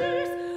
years.